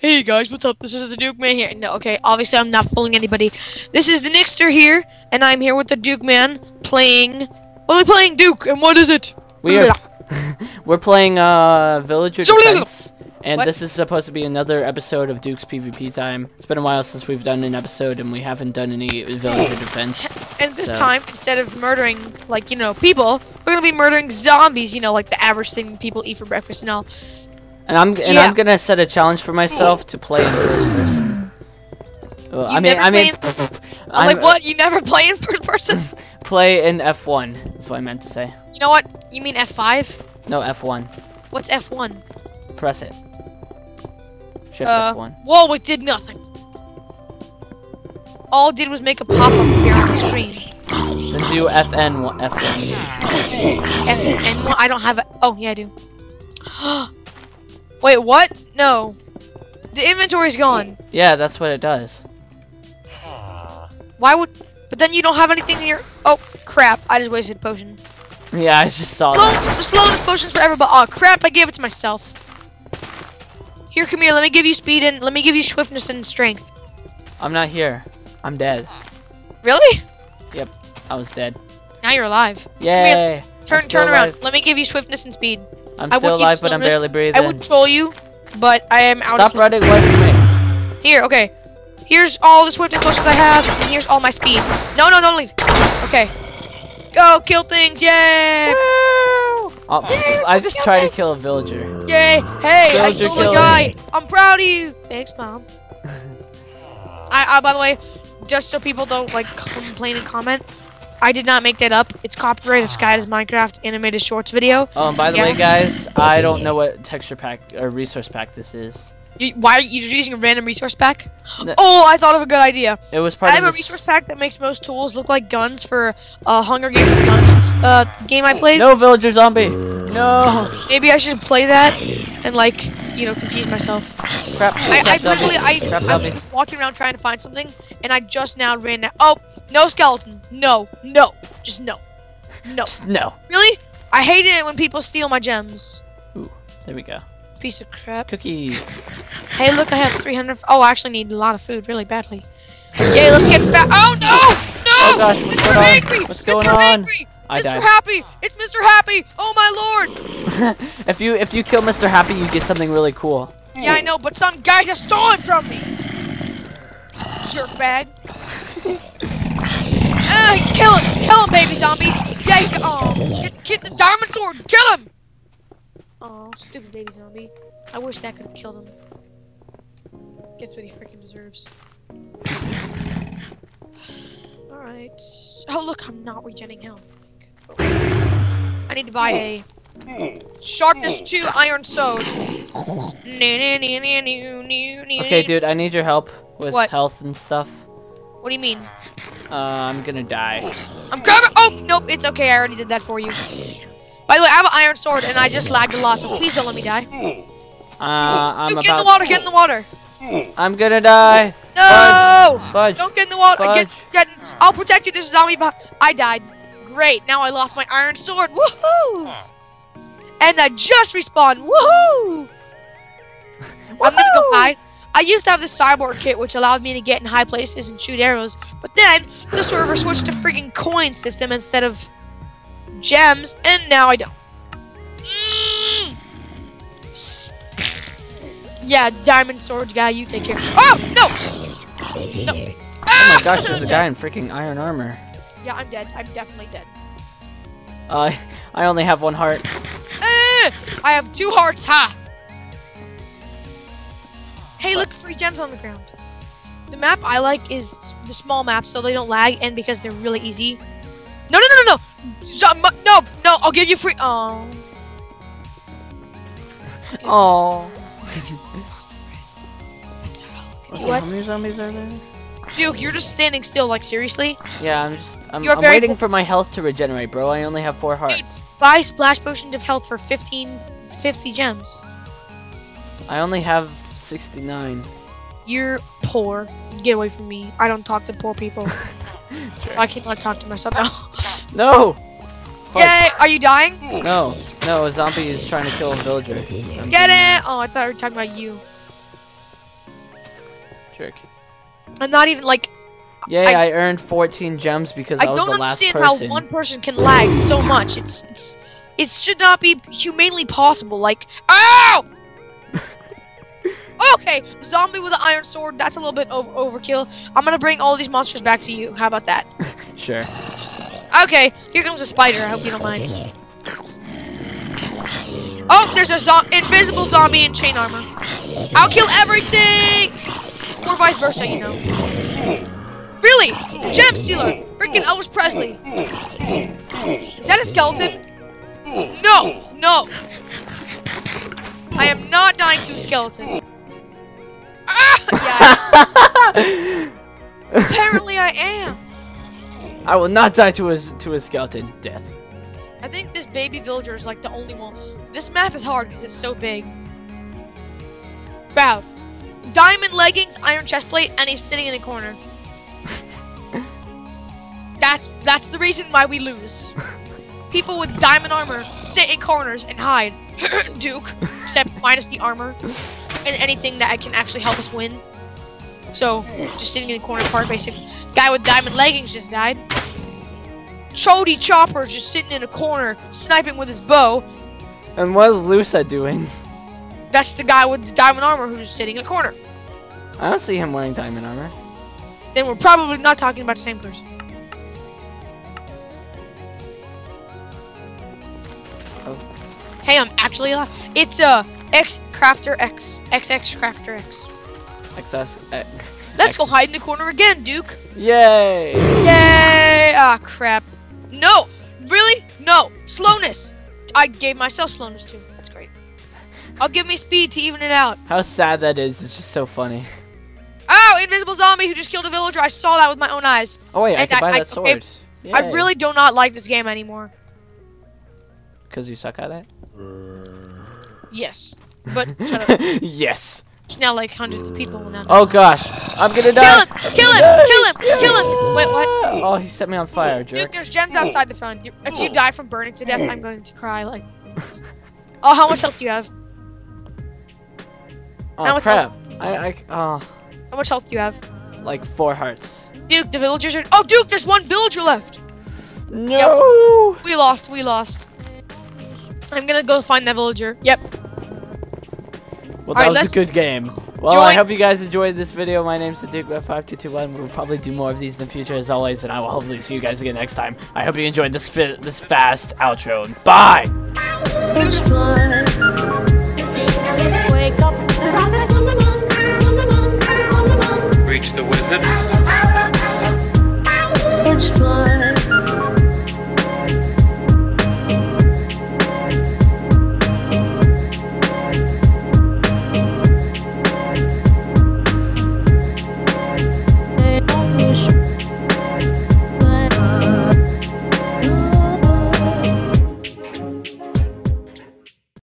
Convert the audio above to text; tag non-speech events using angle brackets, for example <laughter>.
Hey guys, what's up? This is the Duke Man here. No, okay, obviously I'm not fooling anybody. This is the Nixter here, and I'm here with the Duke Man playing. Well, we're playing Duke, and what is it? We are <laughs> we're playing uh Villager Defense, and What? this is supposed to be another episode of Duke's PvP time. It's been a while since we've done an episode, and we haven't done any Villager Defense. And this So- time, instead of murdering, like, you know, people, we're gonna be murdering zombies, you know, like the average thing people eat for breakfast and all. And I'm and Yeah. I'm gonna set a challenge for myself to play in first person. Well, I mean, I mean, <laughs> I'm like, what? You never play in first person? <laughs> Play in F1. That's what I meant to say. you know what? You mean F5? No, F1. What's F1? Press it. Shift Uh, F1. whoa, it did nothing. All it did was make a pop-up appear on the screen. Then do FN one- F1. And, and what- I don't have a. Oh, yeah, I do. <gasps> Wait, what? No. The inventory's gone. Yeah, that's what it does. Why would. But then you don't have anything in your. Oh, crap. I just wasted a potion. Yeah, I just saw that. Slowness potions forever, but oh, crap. I gave it to myself. Here, come here. Let me give you speed and. Let me give you swiftness and strength. I'm not here. I'm dead. Really? Yep, I was dead. Now you're alive. Yay! Turn, I'm turn around. alive. Let me give you swiftness and speed. I'm still would alive, but I'm barely breathing. I would troll you, but I am out Stop of running away from me. Here, okay. Here's all the swiftness potions I have, and here's all my speed. No, no, don't leave. Okay. Go, kill things, yay! Oh, I just tried to kill a villager. Yay! Hey, I Villager killed a killing. guy! I'm proud of you! Thanks, Mom. <laughs> I, I, by the way, just so people don't, like, complain and comment, I did not make that up. It's copyrighted Sky's Minecraft animated shorts video. Oh, and by the Yeah. way, guys, I don't know what texture pack or resource pack this is. You, why are you just using a random resource pack? No. <gasps> Oh, I thought of a good idea. It was part I have of a resource pack that makes most tools look like guns for uh, Hunger Games uh, game I played. No villager zombie. No. Maybe I should play that and like you know confuse myself. Crap. I, I literally. I Crap I'm walking around trying to find something and I just now ran out. Oh, no skeleton. No, no, just no, no. No. Really? I hate it when people steal my gems. Ooh, there we go. Piece of crap. Cookies. Hey, look, I have 300. Oh, I actually need a lot of food really badly. Yay, let's get fat. Oh no! No! Oh, gosh, what's Mr. going on? What's going Mr. on? Angry! I Mr. died. Happy! It's Mr. Happy! Oh my lord! <laughs> if you if you kill Mr. Happy, you get something really cool. Yeah, I know, but some guys have stolen from me! Jerk bag. <laughs> Ah, kill him! Kill him, baby zombie! Yeah, he's got. Oh, get, get the diamond sword! Kill him! Oh, stupid baby zombie. I wish that could have killed him. Gets what he freaking deserves. <sighs> Alright. Oh, look, I'm not regenerating health. I need to buy a sharpness 2 iron sword. Okay, dude, I need your help with What? health and stuff. What do you mean? Uh, I'm gonna die. I'm coming! Oh, nope, it's okay. I already did that for you. By the way, I have an iron sword and I just lagged a lot, so please don't let me die. Uh, I'm Dude, get in the water, get in the water! I'm gonna die. No! Fudge. Don't get in the water! Get, get, I'll protect you, there's a zombie behind. I died. Great, now I lost my iron sword. Woohoo! And I just respawned. Woohoo! I'm gonna go high. I used to have this cyborg kit which allowed me to get in high places and shoot arrows, but then the server switched to freaking coin system instead of gems, and now I don't. Mm. Yeah, diamond swords guy, you take care. Oh no! <laughs> No. Oh my gosh, there's a guy <laughs> in freaking iron armor. Yeah, I'm dead. I'm definitely dead. Uh, I only have one heart. Eh, I have two hearts, ha! Hey, look, free gems on the ground. The map I like is the small maps, so they don't lag, and because they're really easy. No, no, no, no, no! Mu- no, no, I'll give you free. Oh. <laughs> Oh. That's not all. How many zombies are there? Duke, you're just standing still, like, seriously? Yeah, I'm just. I'm, You're I'm waiting for my health to regenerate, bro. I only have four hearts. Buy splash potions of health for 15, 50 gems. I only have 69. You're poor. Get away from me. I don't talk to poor people. <laughs> I cannot talk to myself now. <laughs> No. Fuck. Yay! Are you dying? No. No. A zombie is trying to kill a villager. I'm Get it! Oh, I thought we were talking about you. Jerk. I'm not even like Yay, I- I, earned 14 gems because I, I was don't the last understand person. how one person can lag so much. It's it's it should not be humanely possible. Like, ow! <laughs> okay, zombie with an iron sword. That's a little bit over overkill. I'm gonna bring all these monsters back to you. How about that? <laughs> Sure. Okay, here comes a spider. I hope you don't mind. Oh, there's a zo- invisible zombie in chain armor. I'll kill everything! Or vice versa, you know. Really? Gem stealer! Freaking Elvis Presley! Is that a skeleton? No! No! I am not dying to a skeleton. Ah! Yeah, <laughs> apparently I am. I will not die to a to a skeleton death. I think this baby villager is like the only one. This map is hard because it's so big. Wow. Diamond leggings, iron chestplate, and he's sitting in a corner. that's that's the reason why we lose. People with diamond armor sit in corners and hide. <clears throat> Duke, except minus the armor and anything that can actually help us win. So, just sitting in the corner part, basically. Guy with diamond leggings just died. Chody Chopper's just sitting in a corner, sniping with his bow. And what is Lusa doing? That's the guy with the diamond armor who's sitting in a corner. I don't see him wearing diamond armor. Then we're probably not talking about the same person. Oh. Hey, I'm actually alive. It's uh, X Crafter X. XX Crafter X. XS. eh, Let's go hide in the corner again, Duke. Yay! Yay! Ah, crap. No! Really? No. Slowness. I gave myself slowness too. I'll give me speed to even it out. How sad that is. It's just so funny. Oh, invisible zombie who just killed a villager. I saw that with my own eyes. Oh wait, I can I- buy I- that sword. okay, I really do not like this game anymore. Because you suck at it? Yes. But <laughs> shut up. yes. There's now like hundreds of people now. Oh gosh. I'm gonna die. Kill die. him! Kill him! Kill him! Kill him! Wait, what? Oh, he set me on fire, Dude, jerk. there's gems outside the front. If you die from burning to death, I'm going to cry. Like, <laughs> oh, how much health do you have? Oh How much crap. I, I, oh, How much health do you have? like four hearts. Duke, the villagers are. Oh, Duke, there's one villager left. No! We lost. We lost. I'm gonna go find that villager. Yep. Well, Alright, that was a good game. Well, I hope you guys enjoyed this video. My name's the Duke 5221. We'll probably do more of these in the future, as always, and I will hopefully see you guys again next time. I hope you enjoyed this fi- this fast outro. Bye! This one. Seven.